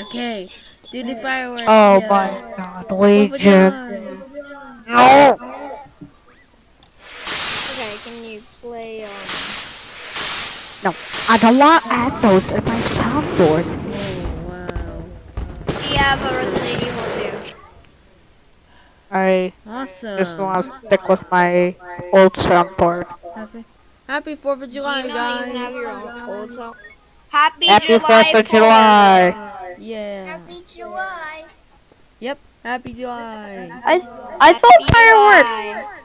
Okay. Do the fireworks. Oh yeah. my god, Fourth Legion. No! Okay, can you play um No, I don't want to add those in my soundboard. Oh wow. do you have a Resident Evil 2? I Awesome. just want to stick with my old soundboard. Happy, happy Fourth of July, you not even have guys. your own old song? Happy, Happy 4th of July! Yeah. Happy July. Yep. Happy July. I I saw fireworks. July.